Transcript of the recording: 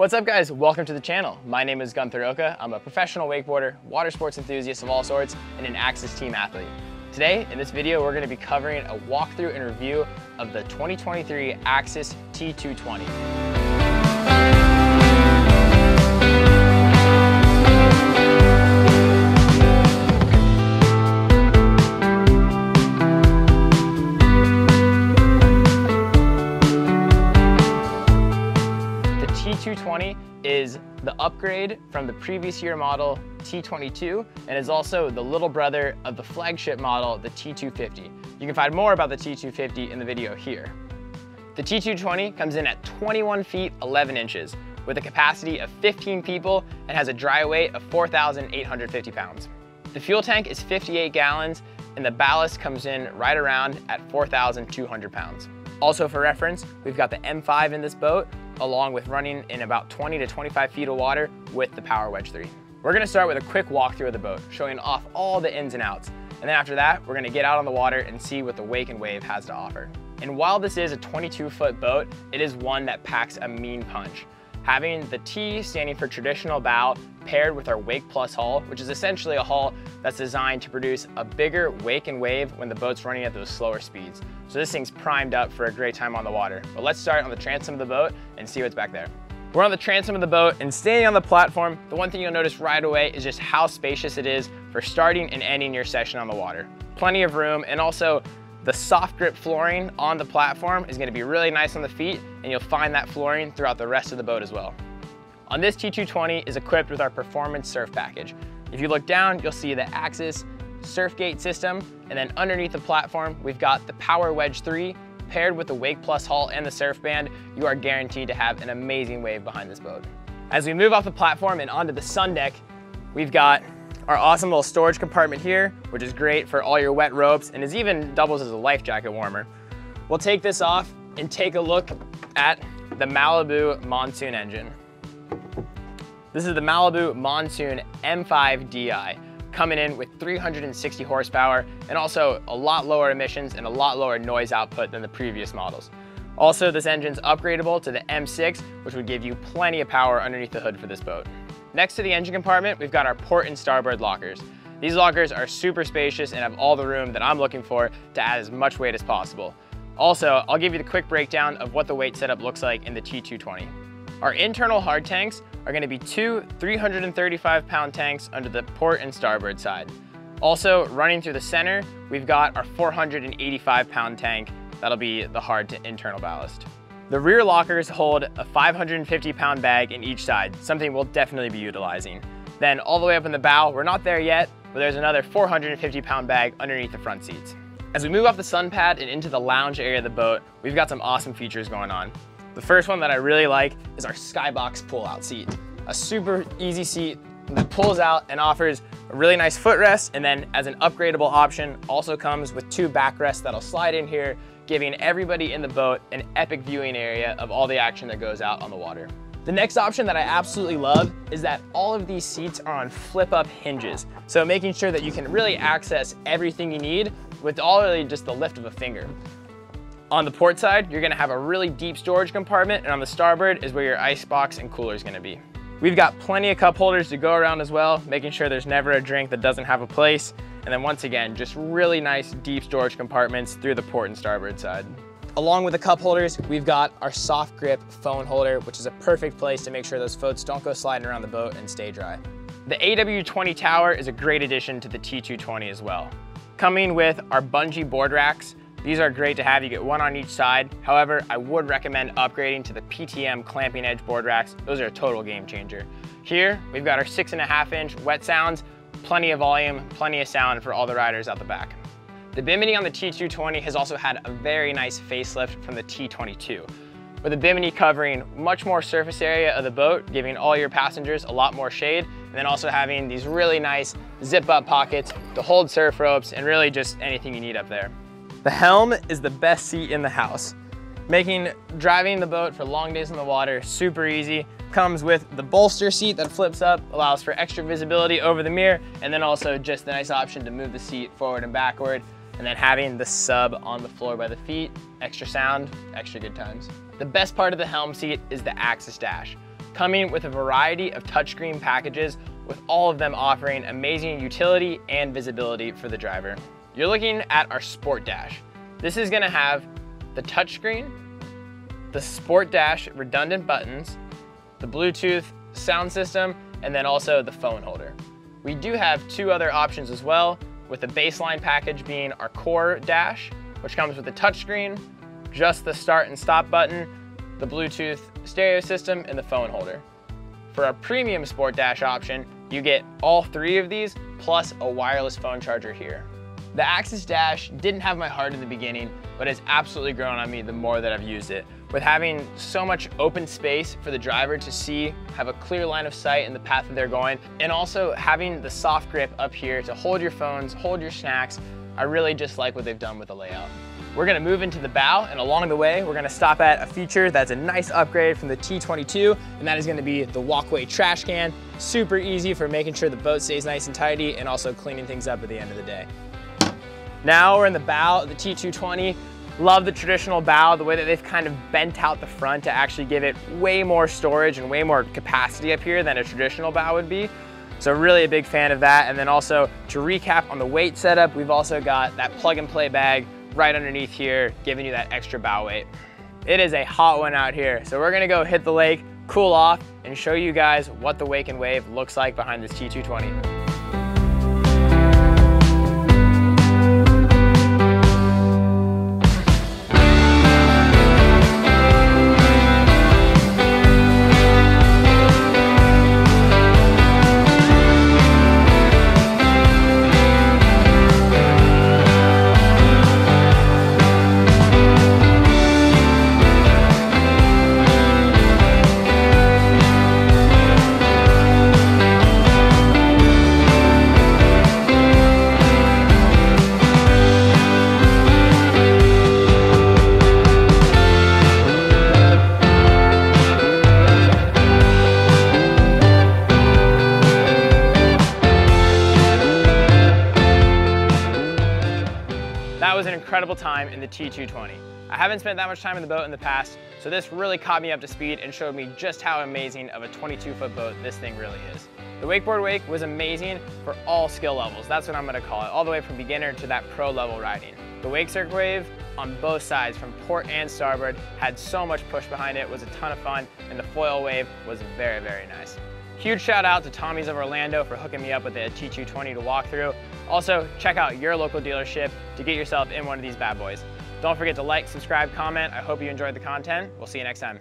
What's up guys, welcome to the channel. My name is Guenther Oka. I'm a professional wakeboarder, water sports enthusiast of all sorts, and an Axis team athlete. Today, in this video, we're gonna be covering a walkthrough and review of the 2023 Axis T220. T220 is the upgrade from the previous year model T22 and is also the little brother of the flagship model, the T250. You can find more about the T250 in the video here. The T220 comes in at 21 feet 11 inches with a capacity of 15 people and has a dry weight of 4,850 pounds. The fuel tank is 58 gallons and the ballast comes in right around at 4,200 pounds. Also for reference, we've got the M5 in this boat, along with running in about 20 to 25 feet of water with the Power Wedge 3. We're gonna start with a quick walkthrough of the boat, showing off all the ins and outs. And then after that, we're gonna get out on the water and see what the Wake and Wave has to offer. And while this is a 22 foot boat, it is one that packs a mean punch. Having the T standing for traditional bow paired with our Wake Plus hull, which is essentially a hull that's designed to produce a bigger wake and wave when the boat's running at those slower speeds. So this thing's primed up for a great time on the water. But let's start on the transom of the boat and see what's back there. We're on the transom of the boat and standing on the platform, the one thing you'll notice right away is just how spacious it is for starting and ending your session on the water. Plenty of room and also the soft grip flooring on the platform is gonna be really nice on the feet and you'll find that flooring throughout the rest of the boat as well. On this T220 is equipped with our Performance Surf Package. If you look down, you'll see the Axis surf gate system, and then underneath the platform, we've got the Power Wedge 3, paired with the Wake Plus hull and the surf band, you are guaranteed to have an amazing wave behind this boat. As we move off the platform and onto the sun deck, we've got our awesome little storage compartment here, which is great for all your wet ropes and is even doubles as a life jacket warmer. We'll take this off and take a look at the Malibu Monsoon engine. This is the Malibu Monsoon M5 DI, coming in with 360 horsepower and also a lot lower emissions and a lot lower noise output than the previous models. Also, this engine's upgradable to the M6, which would give you plenty of power underneath the hood for this boat. Next to the engine compartment, we've got our port and starboard lockers. These lockers are super spacious and have all the room that I'm looking for to add as much weight as possible. Also, I'll give you the quick breakdown of what the weight setup looks like in the T220. Our internal hard tanks are gonna be two 335 pound tanks under the port and starboard side. Also, running through the center, we've got our 485 pound tank. That'll be the hard to internal ballast. The rear lockers hold a 550 pound bag in each side, something we'll definitely be utilizing. Then all the way up in the bow, we're not there yet, but there's another 450 pound bag underneath the front seats. As we move off the sun pad and into the lounge area of the boat, we've got some awesome features going on. The first one that I really like is our Skybox pull-out seat. A super easy seat that pulls out and offers a really nice footrest and then as an upgradable option also comes with two backrests that'll slide in here giving everybody in the boat an epic viewing area of all the action that goes out on the water. The next option that I absolutely love is that all of these seats are on flip up hinges. So making sure that you can really access everything you need with all really just the lift of a finger. On the port side, you're gonna have a really deep storage compartment, and on the starboard is where your ice box and cooler is gonna be. We've got plenty of cup holders to go around as well, making sure there's never a drink that doesn't have a place. And then once again, just really nice deep storage compartments through the port and starboard side. Along with the cup holders, we've got our soft grip phone holder, which is a perfect place to make sure those floats don't go sliding around the boat and stay dry. The AW20 tower is a great addition to the T220 as well. Coming with our bungee board racks, these are great to have, you get one on each side. However, I would recommend upgrading to the PTM clamping edge board racks. Those are a total game changer. Here, we've got our six and a half inch wet sounds, plenty of volume, plenty of sound for all the riders out the back. The Bimini on the T220 has also had a very nice facelift from the T22, with the Bimini covering much more surface area of the boat, giving all your passengers a lot more shade, and then also having these really nice zip up pockets to hold surf ropes and really just anything you need up there. The helm is the best seat in the house, making driving the boat for long days in the water super easy. Comes with the bolster seat that flips up, allows for extra visibility over the mirror, and then also just the nice option to move the seat forward and backward, and then having the sub on the floor by the feet, extra sound, extra good times. The best part of the helm seat is the Axis dash. coming with a variety of touchscreen packages with all of them offering amazing utility and visibility for the driver. You're looking at our Sport Dash. This is gonna have the touchscreen, the Sport Dash redundant buttons, the Bluetooth sound system, and then also the phone holder. We do have two other options as well, with the baseline package being our Core Dash, which comes with the touchscreen, just the start and stop button, the Bluetooth stereo system, and the phone holder. For our premium Sport Dash option, you get all three of these plus a wireless phone charger here. The Axis Dash didn't have my heart in the beginning, but it's absolutely grown on me the more that I've used it. With having so much open space for the driver to see, have a clear line of sight in the path that they're going, and also having the soft grip up here to hold your phones, hold your snacks, I really just like what they've done with the layout. We're gonna move into the bow, and along the way, we're gonna stop at a feature that's a nice upgrade from the T22, and that is gonna be the walkway trash can. Super easy for making sure the boat stays nice and tidy, and also cleaning things up at the end of the day. Now we're in the bow of the T220. Love the traditional bow, the way that they've kind of bent out the front to actually give it way more storage and way more capacity up here than a traditional bow would be. So really a big fan of that. And then also to recap on the weight setup, we've also got that plug and play bag right underneath here, giving you that extra bow weight. It is a hot one out here. So we're gonna go hit the lake, cool off, and show you guys what the Wake and Wave looks like behind this T220. Incredible time in the T220. I haven't spent that much time in the boat in the past, so this really caught me up to speed and showed me just how amazing of a 22 foot boat this thing really is. The Wakeboard Wake was amazing for all skill levels, that's what I'm gonna call it, all the way from beginner to that pro level riding. The Wake Circuit Wave on both sides, from port and starboard, had so much push behind it, was a ton of fun, and the foil wave was very, very nice. Huge shout out to Tommy's of Orlando for hooking me up with the T220 to walk through. Also, check out your local dealership to get yourself in one of these bad boys. Don't forget to like, subscribe, comment. I hope you enjoyed the content. We'll see you next time.